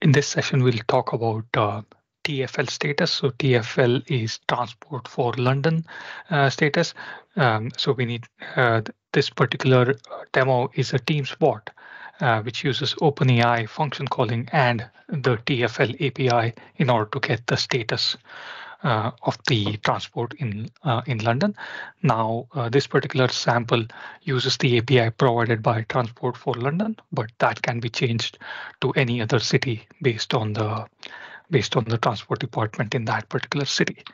In this session, we'll talk about uh, TFL status. So TFL is Transport for London uh, status. Um, so we need uh, this particular uh, demo is a Teams bot, uh, which uses OpenAI function calling and the TFL API in order to get the status of the transport in uh, in London. Now, uh, this particular sample uses the API provided by Transport for London, but that can be changed to any other city based on the based on the transport department in that particular city.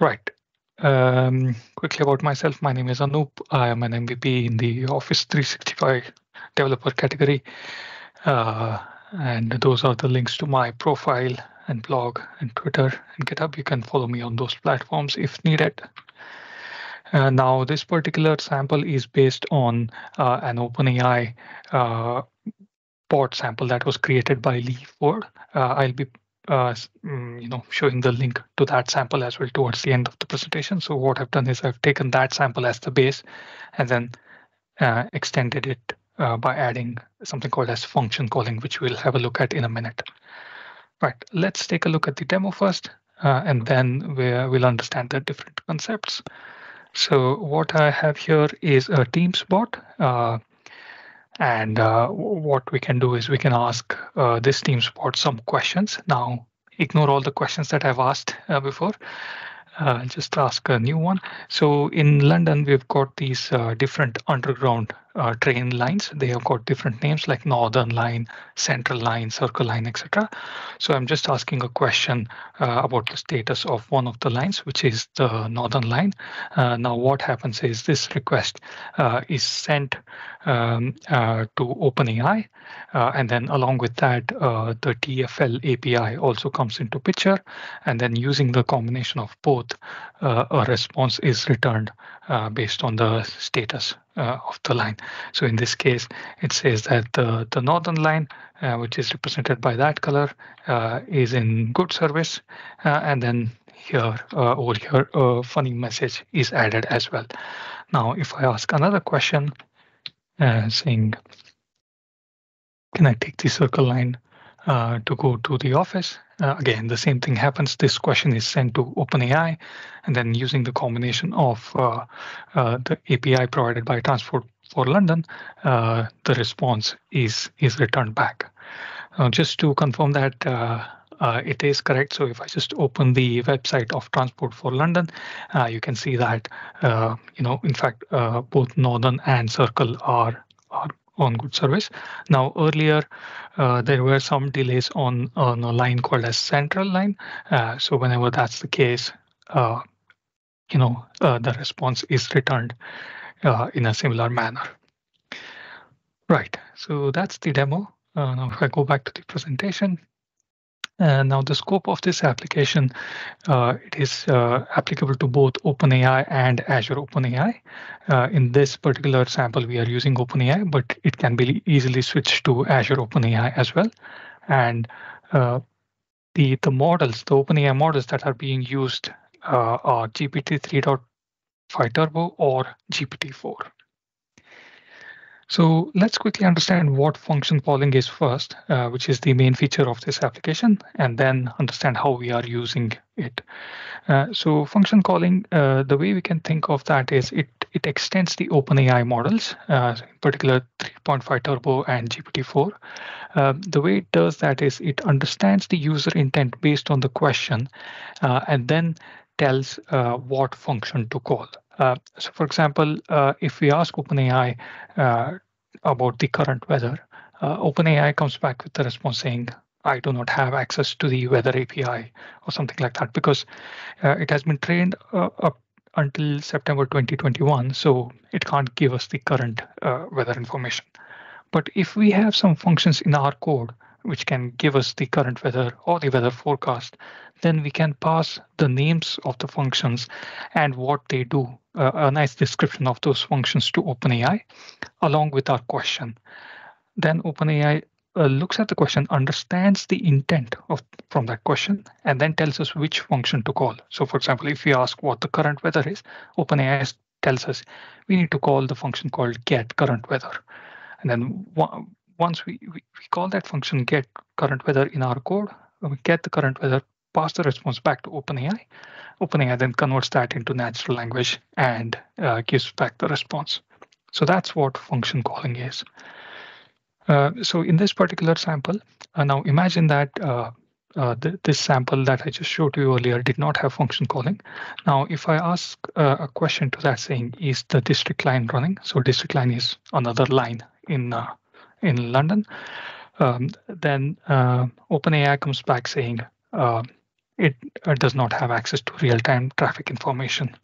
Right. Um, quickly about myself, my name is Anoop. I am an MVP in the Office 365 developer category. Uh, and those are the links to my profile and blog and Twitter and GitHub. You can follow me on those platforms if needed. Uh, now, this particular sample is based on uh, an OpenAI uh, bot sample that was created by Lee Ford. Uh, I'll be uh, mm, you know, showing the link to that sample as well towards the end of the presentation. So what I've done is I've taken that sample as the base and then uh, extended it by adding something called as function calling, which we'll have a look at in a minute. Right, let's take a look at the demo first, uh, and then we, will understand the different concepts. So what I have here is a Teams bot. Uh, and uh, what we can do is we can ask uh, this Teams bot some questions. Now, ignore all the questions that I've asked uh, before. Uh, just ask a new one. So in London, we've got these different underground uh, train lines. They have got different names like Northern Line, Central Line, Circle Line, etc. So I'm just asking a question uh, about the status of one of the lines, which is the Northern Line. Uh, now what happens is this request uh, is sent um, uh, to OpenAI, uh, and then along with that, the TFL API also comes into picture, and then using the combination of both, a response is returned based on the status uh, of the line. So in this case, it says that the, the northern line, uh, which is represented by that color, uh, is in good service. Uh, and then here, uh, over here, a funny message is added as well. Now, if I ask another question uh, saying, can I take the circle line uh, to go to the office. Uh, again, the same thing happens. This question is sent to OpenAI, and then using the combination of uh, uh the API provided by Transport for London, uh, the response is is returned back. just to confirm that it is correct. So if I just open the website of Transport for London, you can see that you know, in fact, both Northern and Circle are are on good service. Now earlier uh, there were some delays on on a line called as central line. Uh, so whenever that's the case, uh, you know uh, the response is returned uh, in a similar manner. Right. So that's the demo. Uh, now if I go back to the presentation. Uh, now the scope of this application, uh, it is uh, applicable to both OpenAI and Azure OpenAI. Uh, in this particular sample, we are using OpenAI, but it can be easily switched to Azure OpenAI as well. And uh, the, the models, the OpenAI models that are being used uh, are GPT 3.5 Turbo or GPT-4. So let's quickly understand what function calling is first, uh, which is the main feature of this application, and then understand how we are using it. Uh, so function calling, uh, the way we can think of that is it it extends the OpenAI models, uh, in particular 3.5 Turbo and GPT-4. Uh, the way it does that is it understands the user intent based on the question, uh, and then tells what function to call. Uh, so for example, uh, if we ask OpenAI uh, about the current weather, OpenAI comes back with the response saying, I do not have access to the weather API or something like that because it has been trained up until September 2021, so it can't give us the current uh, weather information. But if we have some functions in our code which can give us the current weather or the weather forecast, then we can pass the names of the functions and what they do, uh, a nice description of those functions to OpenAI along with our question. Then OpenAI uh, looks at the question, understands the intent of from that question, and then tells us which function to call. So for example, if we ask what the current weather is, OpenAI tells us we need to call the function called get current weather. And then once we, we, we call that function get current weather in our code, we get the current weather, pass the response back to OpenAI. OpenAI then converts that into natural language and uh, gives back the response. So that's what function calling is. Uh, so in this particular sample, uh, now imagine that uh, uh, th this sample that I just showed you earlier did not have function calling. Now, if I ask uh, a question to that saying, is the district line running? So district line is another line in in London. Um, then OpenAI comes back saying uh, it does not have access to real-time traffic information.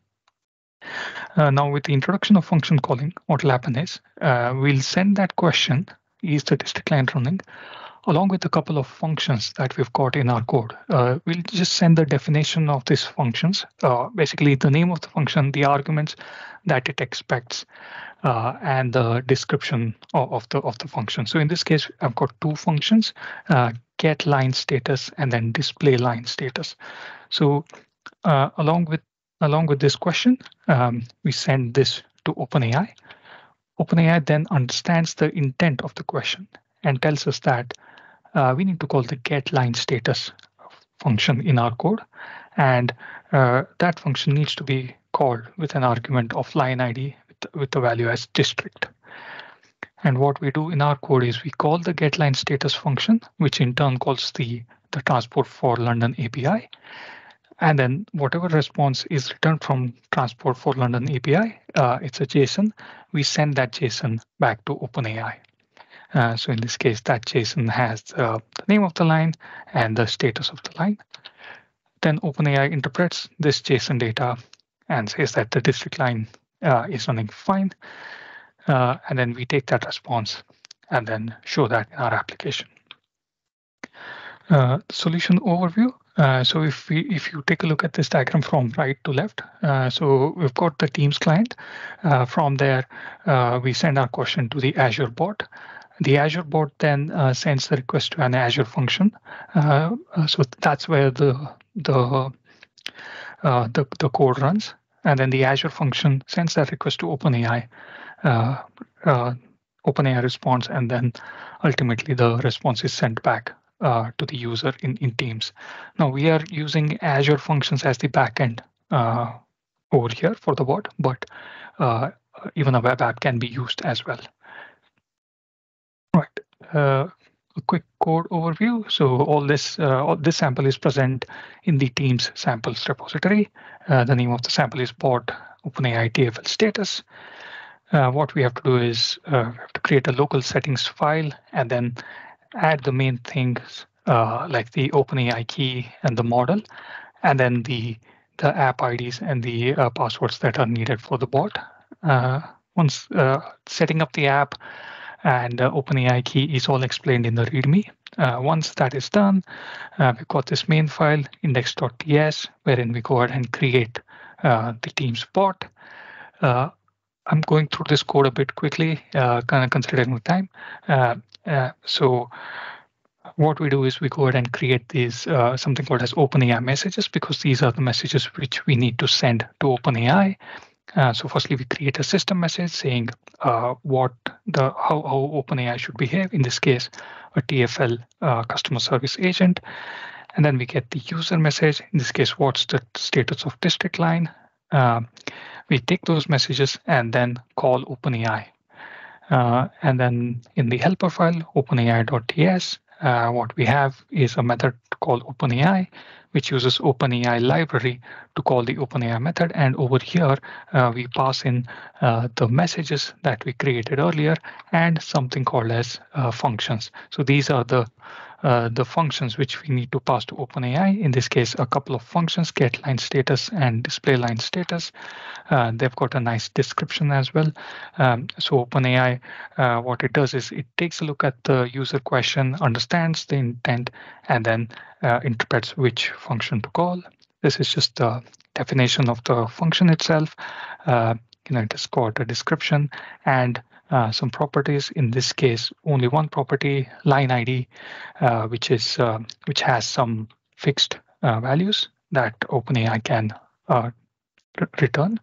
now, with the introduction of function calling, what will happen is we'll send that question, is the district line running? along with a couple of functions that we've got in our code. Uh, we'll just send the definition of these functions, uh, basically the name of the function, the arguments that it expects, uh, and the description of, of, the of the function. So in this case, I've got two functions, uh, get line status and then display line status. So uh, along with along with this question, um, we send this to OpenAI. OpenAI then understands the intent of the question and tells us that uh, we need to call the get line status function in our code. And uh, that function needs to be called with an argument of line ID with, with the value as district. And what we do in our code is we call the get line status function, which in turn calls the, the transport for London API. And then whatever response is returned from transport for London API, uh, it's a JSON. We send that JSON back to OpenAI. Uh, so in this case, that JSON has uh, the name of the line and the status of the line. Then OpenAI interprets this JSON data and says that the district line uh, is running fine. Uh, and then we take that response and then show that in our application. Uh, solution overview. Uh, so if we if you take a look at this diagram from right to left, uh, so we've got the Teams client. Uh, from there, uh, we send our question to the Azure bot. The Azure bot then uh, sends the request to an Azure function. So that's where the the, the the code runs, and then the Azure function sends that request to OpenAI. Uh, OpenAI response, and then ultimately the response is sent back uh, to the user in, in Teams. Now we are using Azure Functions as the backend uh, over here for the bot, but uh, even a web app can be used as well. Right. Uh, a quick code overview. So all this uh, all this sample is present in the Teams samples repository. Uh, the name of the sample is bot OpenAI TFL status. Uh, what we have to do is uh, to create a local settings file and then add the main things uh, like the OpenAI key and the model, and then the the app IDs and the passwords that are needed for the bot. once setting up the app, and uh, OpenAI key is all explained in the README. Uh, once that is done, uh, we've got this main file index.ts, wherein we go ahead and create uh, the Teams bot. Uh, I'm going through this code a bit quickly, uh, kind of considering the time. so what we do is we go ahead and create these something called as OpenAI messages because these are the messages which we need to send to OpenAI. Uh, so firstly, we create a system message saying uh, what the how, how OpenAI should behave. In this case, a TFL uh, customer service agent. And then we get the user message. In this case, what's the status of district line? Uh, we take those messages and then call OpenAI. Uh, and then in the helper file, OpenAI.ts, uh, what we have is a method called OpenAI, which uses OpenAI library to call the OpenAI method. And over here, uh, we pass in uh, the messages that we created earlier and something called as uh, functions. So these are the uh, the functions which we need to pass to OpenAI. In this case, a couple of functions, get line status and display line status. Uh, they've got a nice description as well. Um, so OpenAI, uh, what it does is it takes a look at the user question, understands the intent, and then uh, interprets which function to call. This is just the definition of the function itself. Uh, you know, it has got a description and uh, some properties. In this case, only one property, line ID, uh, which is uh, which has some fixed uh, values that OpenAI can return.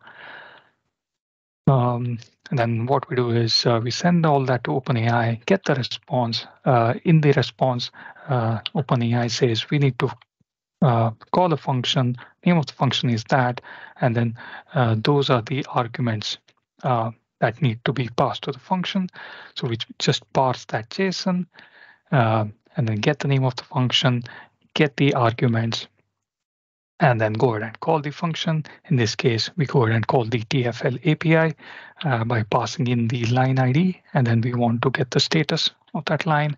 Um, and then what we do is we send all that to OpenAI, get the response. In the response, OpenAI says we need to uh, call a function. Name of the function is that, and then uh, those are the arguments uh, that need to be passed to the function. So we just parse that JSON, and then get the name of the function, get the arguments, and then go ahead and call the function. In this case, we go ahead and call the TFL API uh, by passing in the line ID, and then we want to get the status of that line.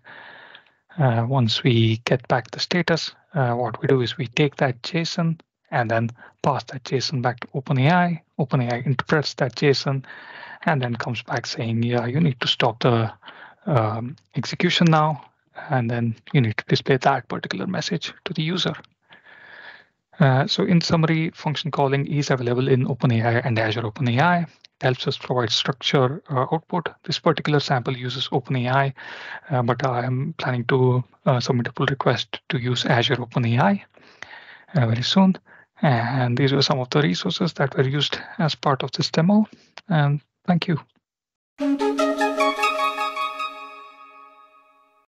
Uh, once we get back the status, uh, what we do is we take that JSON and then pass that JSON back to OpenAI. OpenAI interprets that JSON and then comes back saying, yeah, you need to stop the um, execution now, and then you need to display that particular message to the user. Uh, so in summary, function calling is available in OpenAI and Azure OpenAI. It helps us provide structure uh, output. This particular sample uses OpenAI, uh, but I am planning to uh, submit a pull request to use Azure OpenAI uh, very soon. And these were some of the resources that were used as part of this demo. And thank you.